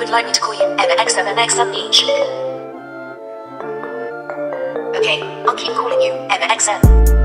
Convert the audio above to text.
Would like me to call you MXMMXMH. Okay, I'll keep calling you M X M.